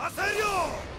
¡A serio!